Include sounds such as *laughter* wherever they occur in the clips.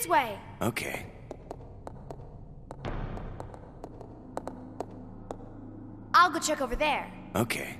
This way. Okay. I'll go check over there. Okay.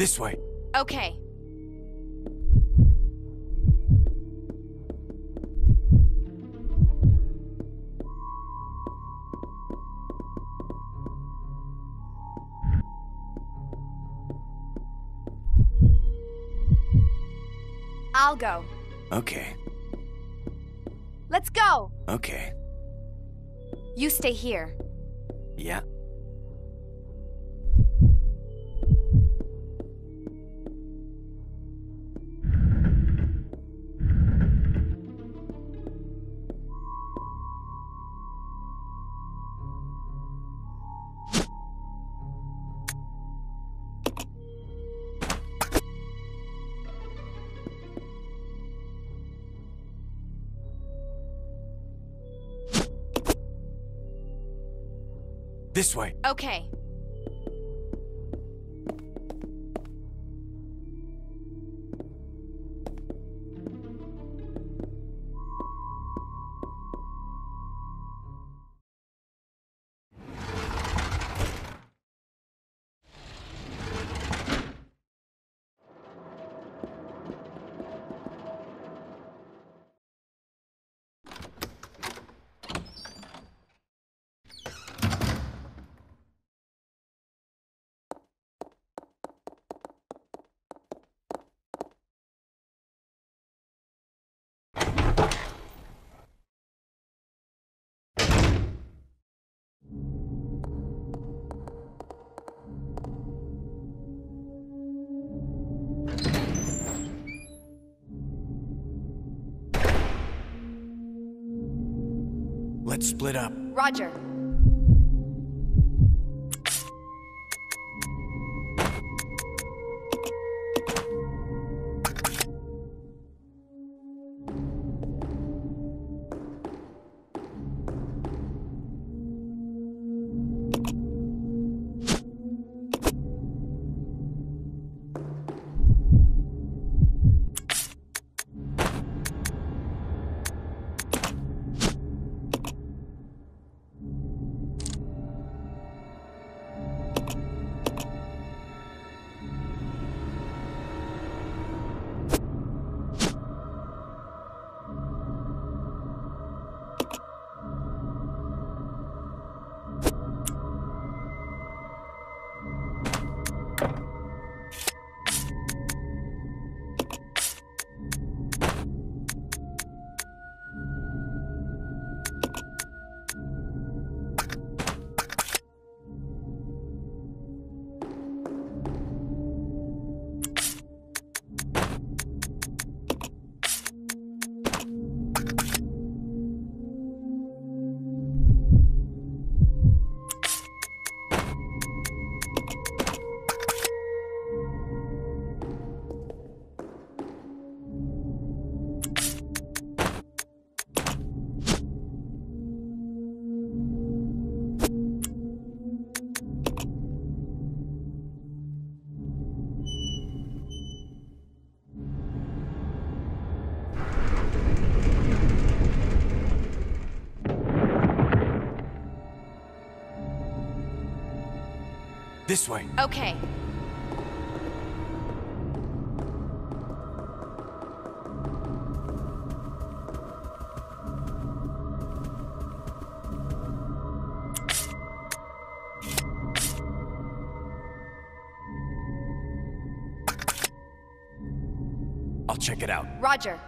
This way. Okay. I'll go. Okay. Let's go! Okay. You stay here. This way. Okay. Split up. Roger. This way. Okay. I'll check it out. Roger.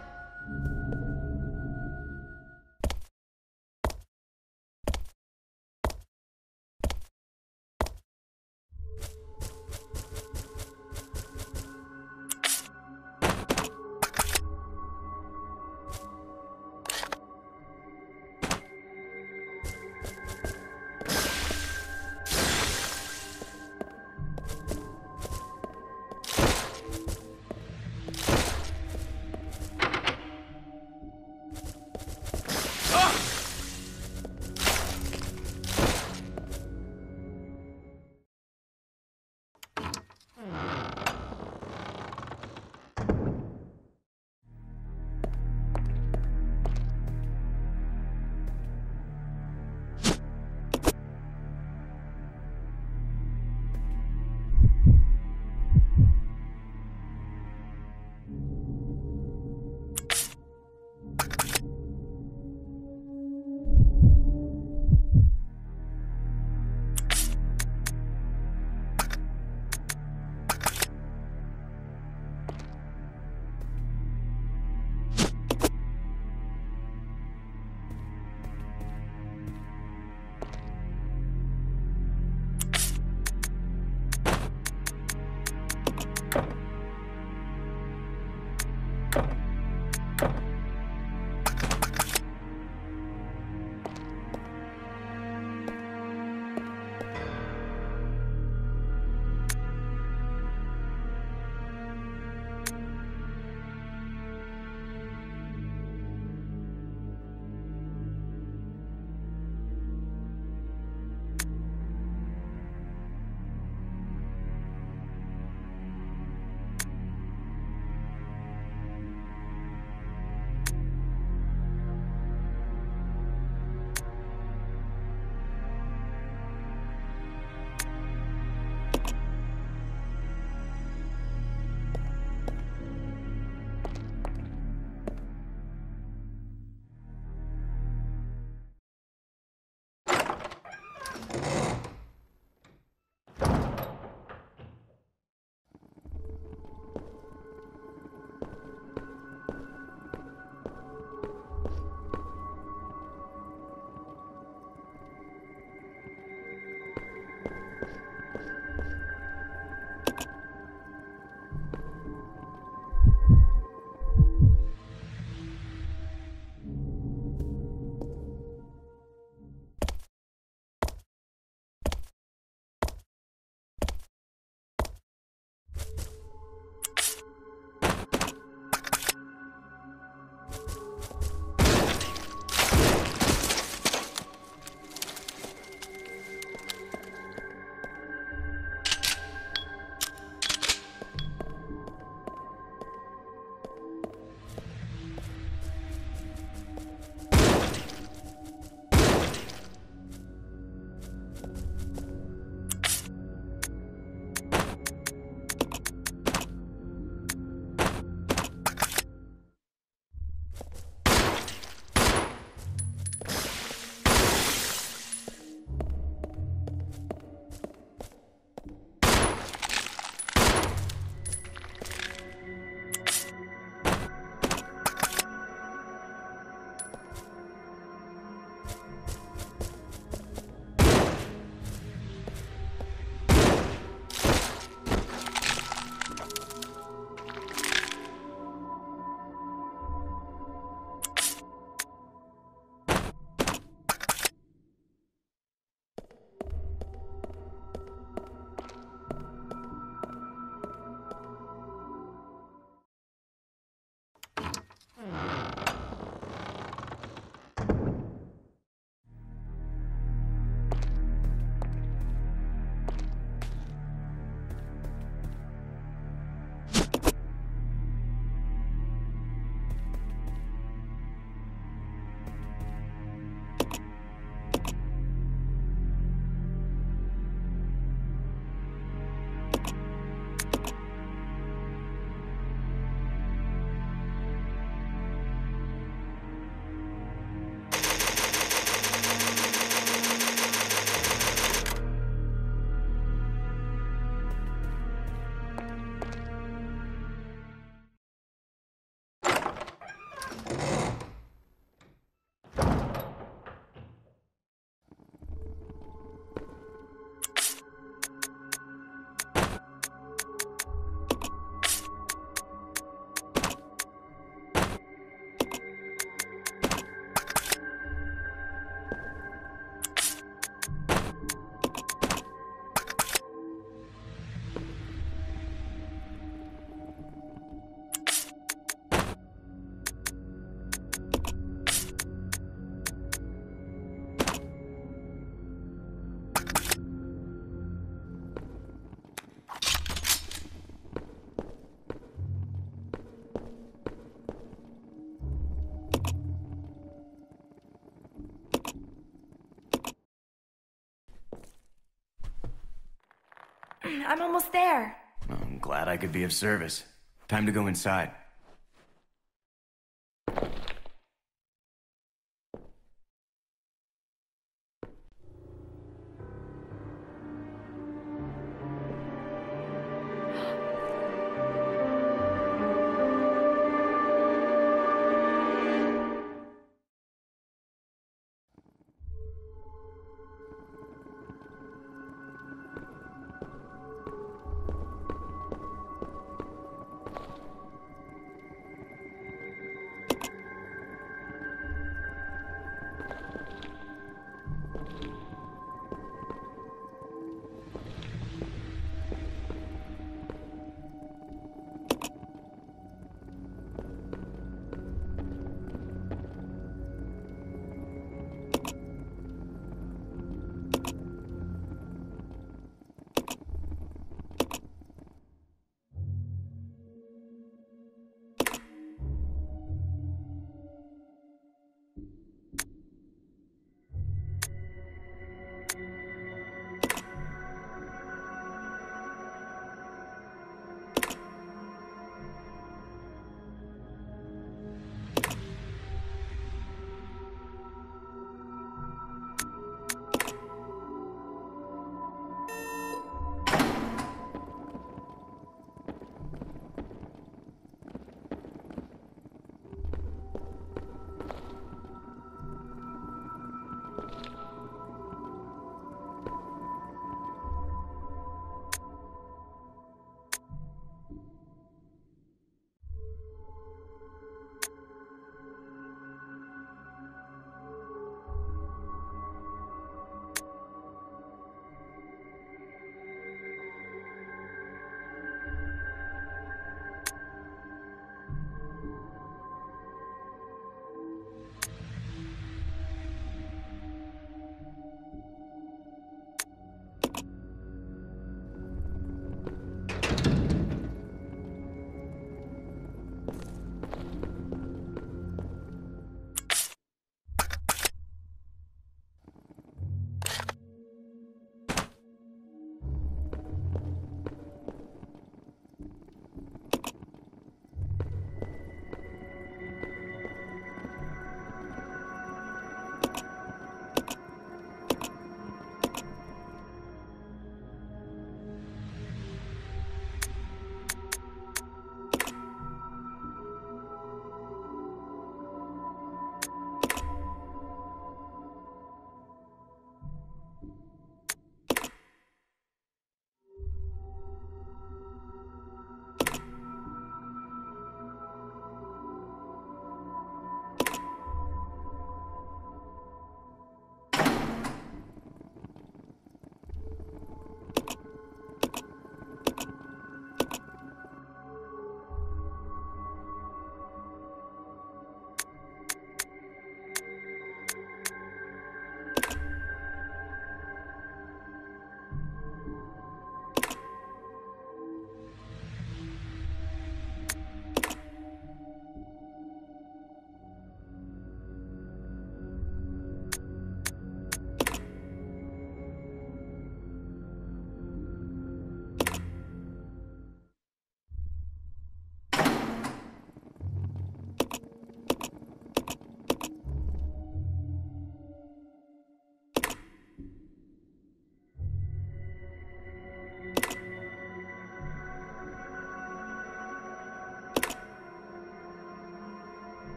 I'm almost there. I'm glad I could be of service. Time to go inside.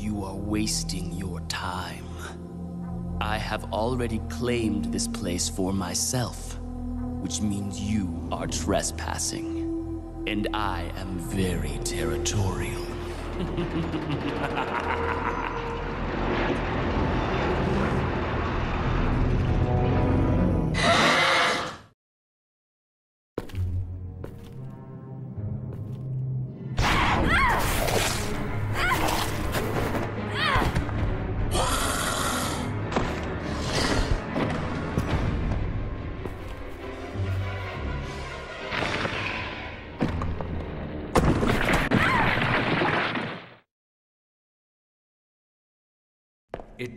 You are wasting your time. I have already claimed this place for myself, which means you are trespassing. And I am very territorial. *laughs*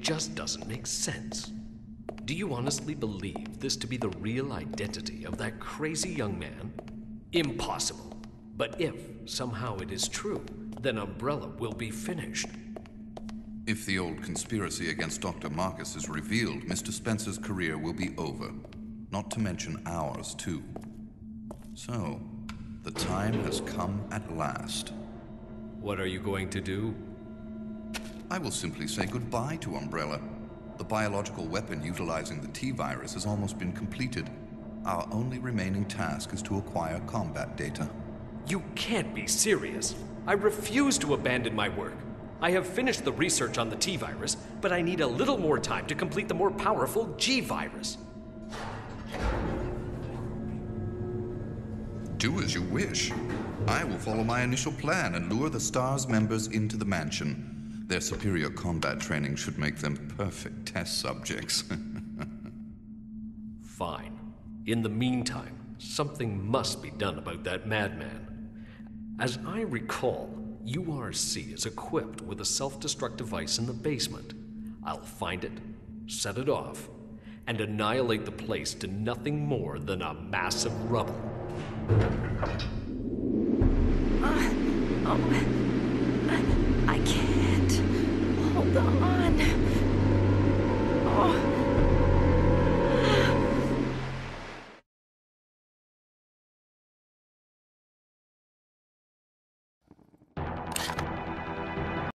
just doesn't make sense. Do you honestly believe this to be the real identity of that crazy young man? Impossible. But if somehow it is true, then Umbrella will be finished. If the old conspiracy against Dr. Marcus is revealed, Mr. Spencer's career will be over. Not to mention ours, too. So, the time has come at last. What are you going to do? I will simply say goodbye to Umbrella. The biological weapon utilizing the T-virus has almost been completed. Our only remaining task is to acquire combat data. You can't be serious. I refuse to abandon my work. I have finished the research on the T virus, but I need a little more time to complete the more powerful G virus. Do as you wish. I will follow my initial plan and lure the STARS members into the mansion. Their superior combat training should make them perfect test subjects. *laughs* Fine. In the meantime, something must be done about that madman. As I recall, URC is equipped with a self destruct device in the basement. I'll find it, set it off, and annihilate the place to nothing more than a mass of rubble. Ah, oh, I can't. Hold on. Oh.